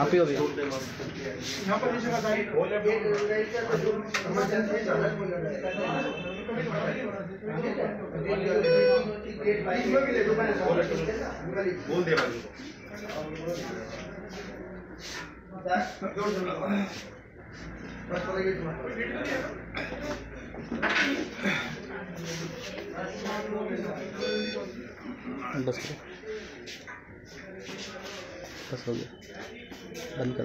हाँ पे गया यहाँ पर नीचे का साइड। बोल दे बस। बस हो गया। बंद कर।